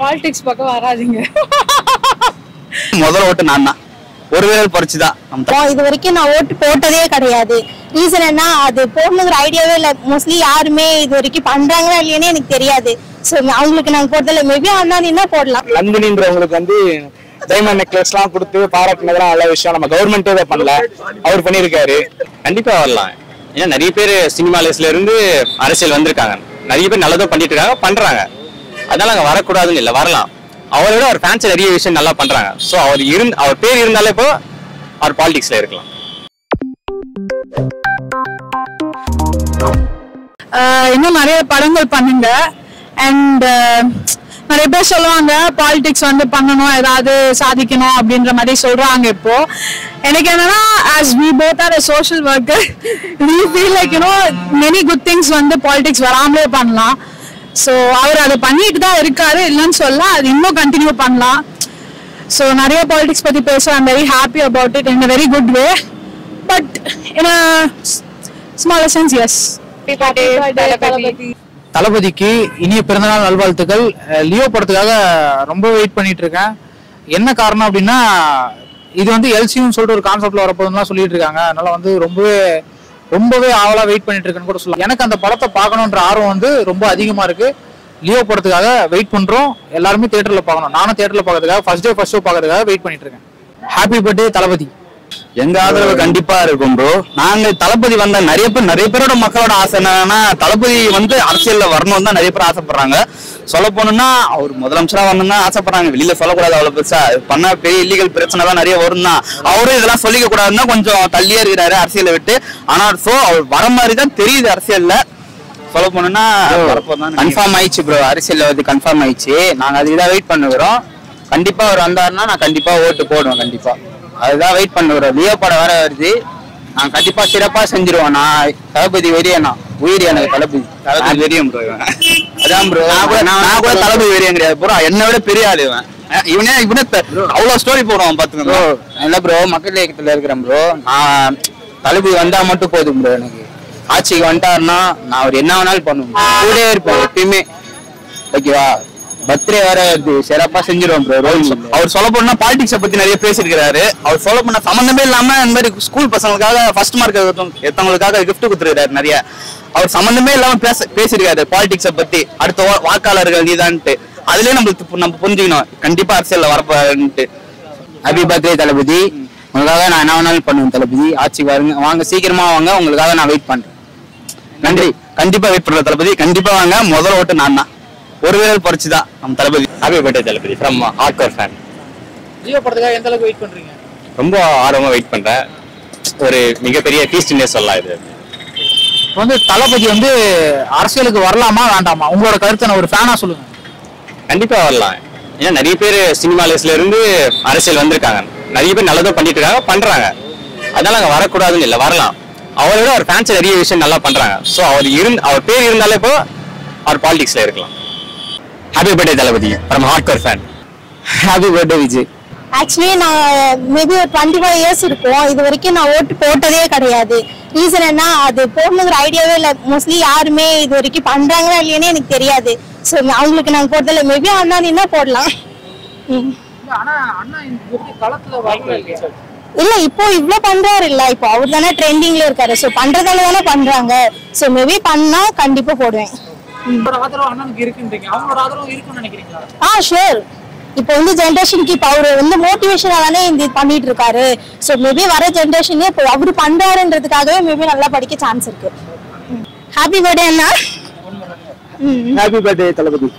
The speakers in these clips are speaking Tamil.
பாலிடிக்ஸ் பக்கம் வராதீங்க. முதல் ஓட்டு நான் தான் ஒரு விரல் பறிச்சு தான் இது வரைக்கும் நான் ஓட்டு போட்டதே கிடையாது. ரீசன் என்ன அது போடணுங்கிற ஐடியாவே இல்லை. மோஸ்ட்லி யாருமே இது வரைக்கும் பண்றாங்களா இல்லையானே எனக்கு தெரியாது. ஸோ அவங்களுக்கு நாங்க போட்டதில்ல மேபி அண்ணா நின்னா போடலாம். நந்தினின்றவங்களுக்கு வந்து டைமண்ட் நெக்லஸ்லாம் கொடுத்து பாராட்டினதெல்லாம் நல்ல விஷயம். நம்ம கவர்மெண்ட்டே இதை பண்ணல. அவர் பண்ணியிருக்காரு. கண்டிப்பா வரலாம். ஏன்னா நிறைய பேர் சினிமாலேஸ்ல இருந்து அரசியல் வந்திருக்காங்க. நிறைய பேர் நல்லதும் பண்ணிட்டு இருக்காங்க பண்றாங்க. அதனால அங்க வரக்கூடாதுன்னு இல்லை வரலாம். அவரை விட அவர் ஃபேன்ஸ் நிறைய விஷயம் நல்லா பண்றாங்க. ஸோ அவர் இருந் அவர் பேர் இருந்தாலே இப்போ அவர் பாலிடிக்ஸில் இருக்கலாம். இன்னும் நிறைய படங்கள் பண்ணுங்க. அண்ட் நிறைய பேர் சொல்லுவாங்க பாலிடிக்ஸ் வந்து பண்ணணும் ஏதாவது சாதிக்கணும் அப்படின்ற மாதிரி சொல்றாங்க இப்போ. எனக்கு என்னன்னா as we both are social worker we feel like you know many good things வந்து பாலிடிக்ஸ் வராமலே பண்ணலாம். ஸோ அவர் அதை பண்ணிட்டு தான் இருக்காரு இல்லைன்னு சொல்ல அது இன்னும் கண்டினியூ பண்ணலாம். ஸோ நிறைய பாலிடிக்ஸ் பத்தி பேச I'm very happy about it in very good way but in smaller sense yes தளபதிக்கு இனிய பிறந்தநாள் நல்வாழ்த்துக்கள். லியோ படத்துக்காக ரொம்ப வெயிட் பண்ணிட்டு இருக்கேன். என்ன காரணம் அப்படின்னா இது வந்து எல்சியும் சொல்லிட்டு ஒரு கான்செப்ட்ல வரப்போதுலாம் சொல்லிட்டு இருக்காங்க. அதனால வந்து ரொம்பவே ரொம்பவே ஆவலா வெயிட் பண்ணிட்டு இருக்கேன்னு கூட சொல்லலாம். எனக்கு அந்த படத்தை பார்க்கணுன்ற ஆர்வம் வந்து ரொம்ப அதிகமா இருக்கு. லியோ படத்துக்காக வெயிட் பண்றோம். எல்லாருமே தியேட்டர்ல பார்க்கணும். நானும் தியேட்டர்ல பார்க்கறதுக்காக ஃபர்ஸ்ட் டே ஃபர்ஸ்ட் ஷோ பார்க்கறதுக்காக வெயிட் பண்ணிட்டு இருக்கேன். Happy birthday Thalapathy. எங்க ஆதரவு கண்டிப்பா இருக்கும் ப்ரோ நாங்க தளபதி வந்த நிறைய பேர் நிறைய பேரோட மக்களோட ஆசை என்னன்னா தளபதி வந்து அரசியல்ல வரணும் தான் நிறைய பேர் ஆசைப்படுறாங்க. சொல்ல போனோம்னா அவர் முதலமைச்சரா வரணும் தான் ஆசைப்படுறாங்க. வெளியில சொல்லக்கூடாது அவ்வளவு பெருசா. பண்ண பெரிய இல்லீகல் பிரச்சனை தான் நிறைய வரும் தான். அவரும் இதெல்லாம் சொல்லிக்க கூடாதுன்னா கொஞ்சம் தள்ளியே இருக்கிறாரு அரசியலை விட்டு. ஆனா சோ அவர் வர மாதிரி தான் தெரியுது அரசியல்ல. சொல்ல போனோம்னா கன்ஃபார்ம் ஆயிடுச்சு ப்ரோ அரசியல்ல வந்து கன்ஃபார்ம் ஆயிடுச்சு. நாங்க அதுக்கு தான் வெயிட் பண்ணுகிறோம் கண்டிப்பா அவர் வந்தாருன்னா நான் கண்டிப்பா ஓட்டு போடுவேன் கண்டிப்பா. அதுதான் வெயிட் பண்ணுகிறோம் லியோ படம் வேற வருது. நான் கண்டிப்பா சிறப்பா செஞ்சிருவோம் நான் தளபதி வெறியனா உயிர் எனக்கு தளபதி. தளபதி வெறியம் ப்ரோ அதான் ப்ரோ நான் கூட நான் கூட தளபதி வெறியம் கிடையாது ப்ரோ என்னை விட பெரிய ஆளு இவன். இவனே அவ்வளவு ஸ்டோரி போடுவான் பாத்துக்கோ ப்ரோ இல்ல ப்ரோ மக்கள் இயக்கத்துல இருக்கிறேன் ப்ரோ நான் தளபதி வந்தா மட்டும் போதும் ப்ரோ எனக்கு. ஆட்சிக்கு வந்துட்டாருன்னா நான் அவர் என்ன வேணாலும் பண்ணுவேன். கூடவே இருப்பேன் எப்பயுமே. ஓகேவா? பர்த்டே வேற சிறப்பா செஞ்சிருவோம் ப்ரோ அவர் சொல்ல போனா பாலிடிக்ஸ பத்தி நிறைய பேசியிருக்கிறாரு. அவர் சொல்ல போனா சம்பந்தமே இல்லாம இந்த மாதிரி ஸ்கூல் பசங்களுக்காக ஃபர்ஸ்ட் மார்க் எடுத்தவங்களுக்காக gift கொடுத்துருக்காரு நிறைய. அவர் சம்பந்தமே இல்லாம பேச பேசியிருக்காரு பாலிடிக்ஸ பத்தி. அடுத்த வாக்காளர்கள் நீதான்ட்டு. அதுலயே நம்மளுக்கு நம்ம புரிஞ்சுக்கணும். கண்டிப்பா அரசியல்ல வரப்போறாருன்ட்டு. ஹாப்பி பர்த்டே தளபதி. உங்களுக்காக நான் என்ன வேணாலும் பண்ணுவேன் தளபதி. ஆட்சிக்கு வாருங்க வாங்க சீக்கிரமா வாங்க. உங்களுக்காக நான் வெயிட் பண்றேன். நன்றி. கண்டிப்பா வெயிட் பண்ற தளபதி. கண்டிப்பா வாங்க. முதல் ஓட்டு நான் தான். ஒரு விரல் பறிச்சு தான் நம்ம Thalapathy. Happy birthday Thalapathy from hardcore fan Leo படத்துக்காக எந்த அளவுக்கு வெயிட் பண்றீங்க? ரொம்ப ஆர்வமா வெயிட் பண்றேன். ஒரு மிகப்பெரிய ஃபீஸ்ட்னே சொல்லலாம் இது. இப்போ வந்து தளபதி வந்து அரசியலுக்கு வரலாமா வேண்டாமா? உங்களோட கருத்தை நான் ஒரு ஃபேனா சொல்லுங்க. கண்டிப்பா வரலாம். ஏன்னா நிறைய பேர் சினிமாலேஸ்ல இருந்து அரசியல் வந்திருக்காங்க. நிறைய பேர் நல்லதும் பண்ணிட்டு இருக்காங்க பண்றாங்க. அதனால அங்க வரக்கூடாதுன்னு இல்லை வரலாம். அவரை விட அவர் ஃபேன்ஸ் நிறைய விஷயம் நல்லா பண்றாங்க. ஸோ அவர் இருந்து அவர் பேர் இருந்தாலே இப்போ அவர் பாலிடிக்ஸ்ல இருக்கலாம். Happy birthday Thalapathy from hardcore fan happy birthday Vijay actually நான் மேபி ஒரு டுவெண்ட்டி ஃபைவ் இயர்ஸ் இருக்கும். இது வரைக்கும் நான் ஓட்டு போட்டதே கிடையாது. ரீசன் என்ன? அது போடணுங்கிற ஐடியாவே இல்லை. மோஸ்ட்லி யாருமே இது வரைக்கும் பண்றாங்களா இல்லையானே எனக்கு தெரியாது. ஸோ அவங்களுக்கு நாங்கள் போட்டதில்ல. மேபி அண்ணா நின்னா போடலாம். இல்ல இப்போ இவ்ளோ பண்றாரு இல்ல. இப்போ அவர் தானே ட்ரெண்டிங்ல இருக்காரு. ஸோ பண்றதால தானே பண்றாங்க. ஸோ மேபி பண்ணா கண்டிப்பா போடுவேன். உங்களோட ஆதரவு அண்ணனுக்கு இருக்குன்றீங்க. அவங்களோட ஆதரவு இருக்குன்னு நினைக்கிறீங்களா? ஆ ஷூர் இப்போ வந்து ஜென்ரேஷனுக்கு இப்போ அவர் வந்து மோட்டிவேஷனா தானே இந்த இது பண்ணிட்டு இருக்காரு. ஸோ மேபி வர ஜென்ரேஷன்ல இப்போ அவர் பண்றாருன்றதுக்காகவே மேபி நல்லா படிக்க சான்ஸ் இருக்கு. ஹாப்பி பர்த்டே அண்ணா. Happy birthday Thalapathy.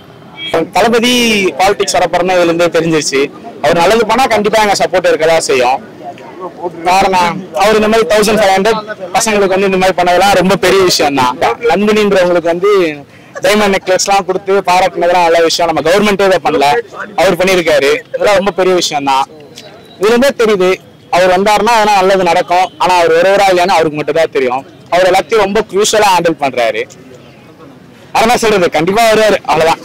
Thalapathy politics வர போறோம்னா இதுல இருந்தே தெரிஞ்சிருச்சு. அவர் நல்லது பண்ணா கண்டிப்பா எங்க சப்போர்ட் இருக்கதா செய்யும். காரணம் அவர் இந்த மாதிரி தௌசண்ட் ஃபைவ் ஹண்ட்ரட் பசங்களுக்கு வந்து இந்த மாதிரி பண்ணதெல்லாம் ரொம்ப பெரிய விஷயம் தான் நந்தினின்றவங்களுக்கு வந்து டைமண்ட் நெக்லஸ்லாம் கொடுத்து பாராட்டினதெல்லாம் நல்ல விஷயம். நம்ம கவர்மெண்ட்டே இதை பண்ணல. அவர் பண்ணியிருக்காரு. இதெல்லாம் ரொம்ப பெரிய விஷயம் தான் இதுல இருந்தே தெரியுது. அவர் வந்தாருன்னா அதெல்லாம் நல்லது நடக்கும். ஆனா அவர் ஒருவரா இல்லையான்னு அவருக்கு மட்டும் தான் தெரியும். அவர் எல்லாத்தையும் ரொம்ப குரூஷலா ஹேண்டில் பண்றாரு. அதான் சொல்றது? கண்டிப்பா வருவாரு. அவ்வளவுதான்.